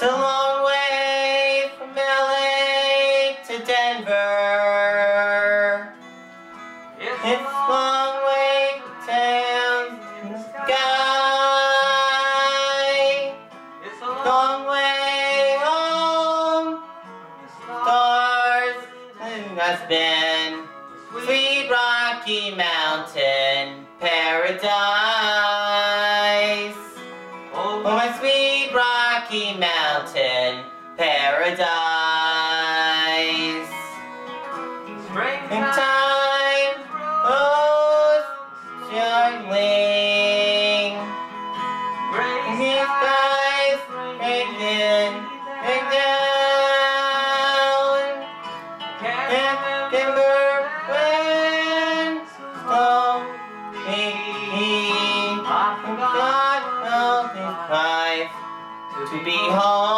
It's a long way from LA to Denver. It's, it's a long way down in the sky. It's a long way home. Starwood in Aspen. Sweet Rocky Mountain paradise. Paradise. Springtime, oh, darling. These skies break in, break down. September when oh, me, God help me life to be home.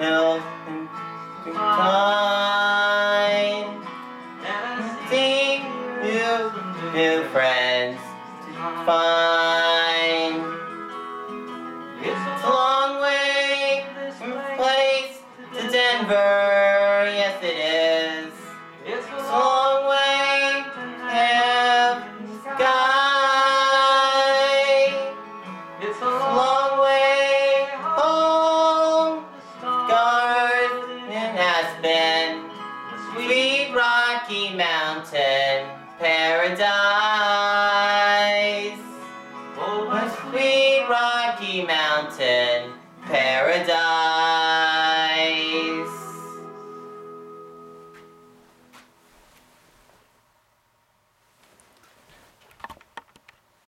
health and time. See new, new friends find. It's a long way from place to Denver, yes it is. It's a long Rocky Mountain paradise. Oh, my sweet Rocky Mountain paradise.